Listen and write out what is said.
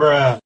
bruh.